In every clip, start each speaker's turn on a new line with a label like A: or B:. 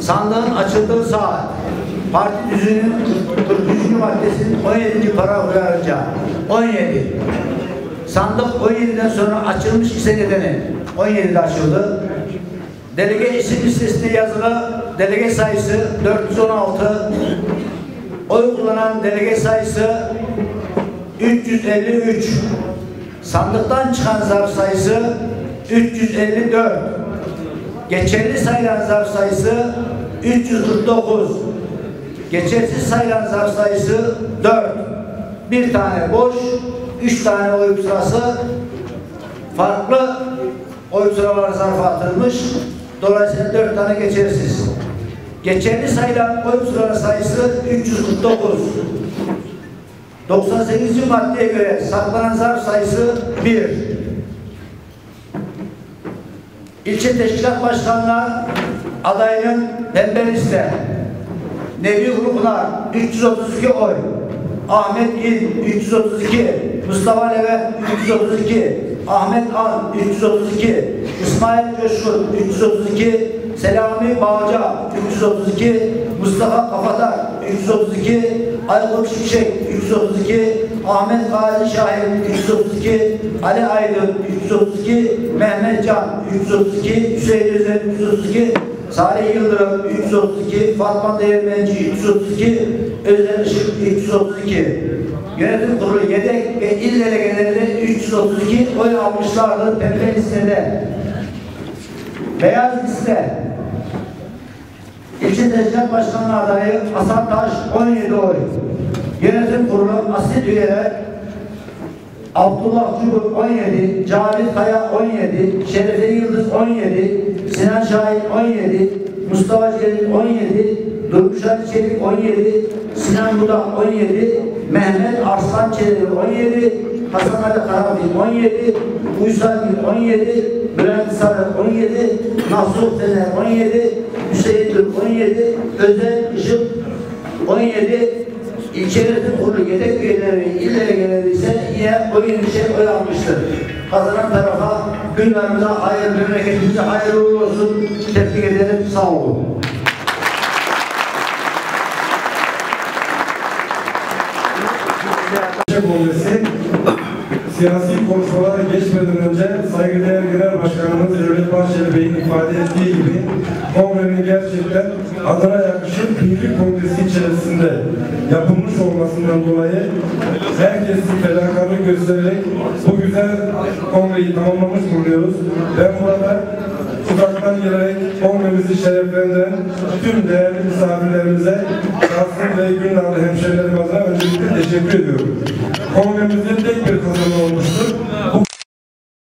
A: Sandığın açıldığı saat. Parti düzünün 43. maddesinin 17. paragrafı uyarınca 17. Sandık 17'den sonra açılmış ise nedeni 17'de açıldı. Delege isim listesinde yazılı delege sayısı 416. Oy kullanan delege sayısı 353. Sandıktan çıkan zarf sayısı 354. Geçerli sayılan zarf sayısı 349. Geçersiz sayılan zarf sayısı 4. Bir tane boş, üç tane oy sırası farklı oy sıraları zarfa atılmış. Dolayısıyla dört tane geçersiz. Geçerli sayılan oy sıraları sayısı 349. 98. maddeye göre saklanan zarf sayısı 1. İlçe teşkilat başkanlar adayının pembe liste. Nebi Gruplar 332 oy. Ahmet İl 332. Mustafa Leve 332. Ahmet An 332. İsmail Coşkun 332. Selami Bağca 332. Mustafa Kafatar 332. Aykut Şimşek 332. Ahmet Gazi Şahin 332. Ali Aydın 332. Mehmet Can 332. Hüseyin Özel 332. Salih Yıldırım 332, Fatma Değirmenci 332, Özel Işık 332. Yönetim kurulu yedek ve il delegeleri 332 oy almışlardı pembe listede. Beyaz liste. İlçe Teşkilat Başkanı adayı Hasan Taş 17 oy. Yönetim kurulu asil üyeler Abdullah Cubur 17, Cavit Kaya 17, Şerefe Yıldız 17, Sinan Şahin 17, Mustafa Celil 17, Durmuş Ali Çelik 17, Sinan Budak 17, Mehmet Arslan Çelik 17, Hasan Ali Karabin 17, Uysal Gül 17, Bülent Sarı 17, Nasuh Fener 17, Hüseyin Gül 17, Özel Işık 17, İlçe yönetim kurulu yedek üyeleri, il delegeleri ise yine oyun için oy almıştır. Kazanan tarafa günlerimize hayır, memleketimize hayırlı uğurlu olsun. Tebrik ederim. Sağ olun.
B: Kongresi siyasi konuşmalara geçmeden önce saygıdeğer Genel Başkanımız Devlet Bahçeli Bey'in ifade ettiği gibi kongrenin gerçekten adına yakışır birlik kongresi içerisinde yapılmış olmasından dolayı herkesin fedakarlık göstererek bu güzel kongreyi tamamlamış bulunuyoruz. Ben burada uzaktan gelerek kongremizi şereflendiren tüm değerli misafirlerimize Kasım ve Günlar'da hemşehrilerim adına öncelikle teşekkür ediyorum. Kongremizde tek bir kazanım olmuştur. Bu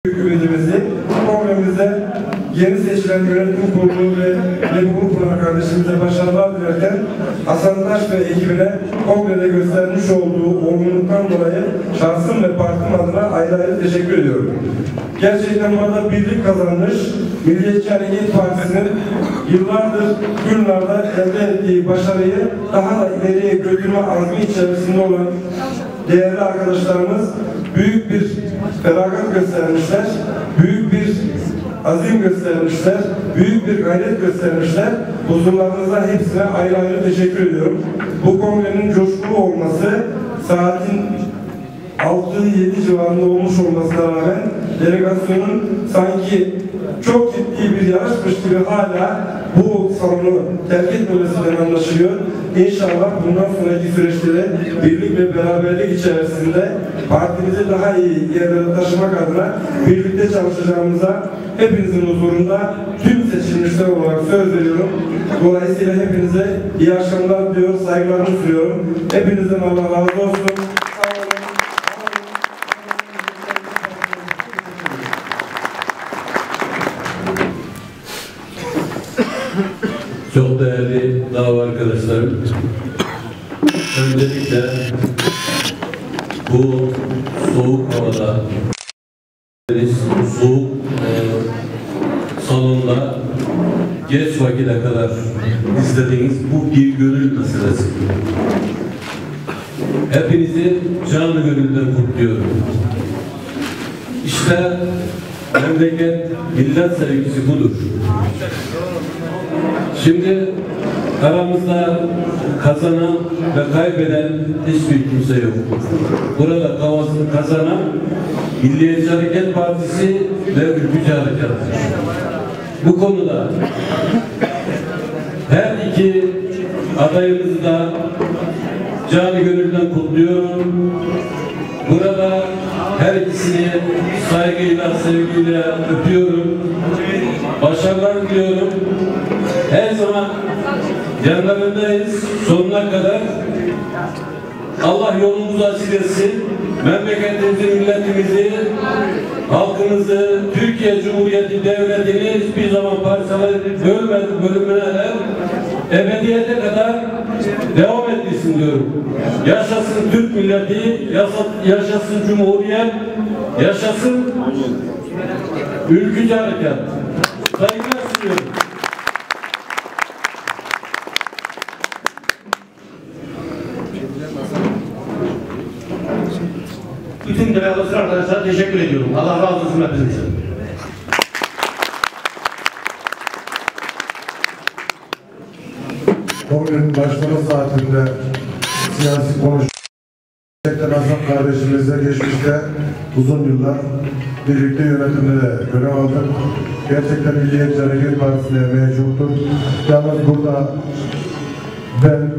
B: hükümetimizi kongremizde yeni seçilen yönetim kurulu ve Nebi Kurpınar kardeşimize başarılar dilerken Hasan Taş ve ekibine kongrede göstermiş olduğu olgunluktan dolayı şahsım ve partim adına ayrı ayrı teşekkür ediyorum. Gerçekten burada birlik kazanmış, Milliyetçi Hareket Partisi'nin yıllardır günlerde elde ettiği başarıyı daha da ileriye götürme azmi içerisinde olan değerli arkadaşlarımız büyük bir feragat göstermişler, azim göstermişler, büyük bir gayret göstermişler. Huzurlarınızda hepsine ayrı ayrı teşekkür ediyorum. Bu kongrenin coşkulu olması, saatin 6-7 civarında olmuş olmasına rağmen delegasyonun sanki çok ciddi bir yarışmış gibi hala bu salonu terk etmemesinden anlaşılıyor. İnşallah bundan sonraki süreçte birlik ve beraberlik içerisinde partimizi daha iyi yerlere taşımak adına birlikte çalışacağımıza hepinizin huzurunda tüm seçilmişler olarak söz veriyorum. Dolayısıyla hepinize iyi akşamlar diliyor, saygılarımı sunuyorum. Hepinizden Allah razı olsun. Sağ olun.
C: Çok değerli dava arkadaşlarım, öncelikle bu soğuk havada, soğuk e, salonda geç vakite kadar izlediğiniz bu bir gönül meselesi. Hepinizi canı gönülden kutluyorum. İşte memleket, millet sevgisi budur. Şimdi aramızda kazanan ve kaybeden hiçbir kimse yok. Burada kavasını kazanan Milliyetçi Hareket Partisi ve Ülkücü Harekatı. Bu konuda her iki adayımızı da canı gönülden kutluyorum. Burada her ikisini saygıyla, sevgiyle öpüyorum. Başarılar diliyorum. Her zaman yanlarındayız sonuna kadar. Allah yolumuzu açık etsin. Memleketimizi, milletimizi, halkımızı, Türkiye Cumhuriyeti Devleti'ni hiçbir zaman parçalayıp bölmedi, bölümüne ebediyete kadar devam etmesin diyorum. Yaşasın Türk milleti, yaşasın Cumhuriyet, yaşasın ülkücü harekat. Saygılar sunuyorum.
D: Bütün değerli arkadaşlar teşekkür ediyorum. Allah razı olsun hepinizden.
E: Kongrenin başlama saatinde siyasi konuş Gerçekten Hasan kardeşimizle geçmişte uzun yıllar birlikte yönetimde de görev aldık. Gerçekten Milliyetçi Hareket Partisi'ne mevcuttur. Yalnız burada ben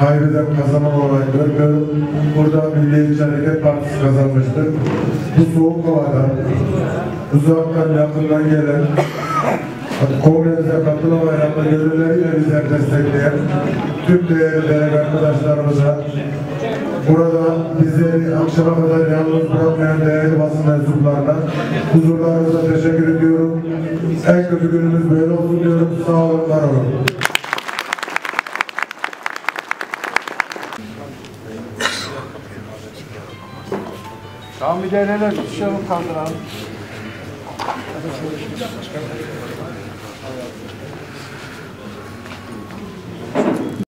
E: kaybeden kazanan olarak görmüyorum. Burada Milliyetçi Hareket Partisi kazanmıştır. Bu soğuk havada uzaktan yakından gelen Kongremize katılamayan gönülleriyle bizler destekleyen tüm değerli arkadaşlarımıza burada bizleri akşama kadar yalnız bırakmayan değerli basın mensuplarına huzurlarınıza teşekkür ediyorum. En kötü günümüz böyle olsun diyorum. Sağ olun, var olun.
A: Tamam bir deneyelim. Düşelim kaldıralım.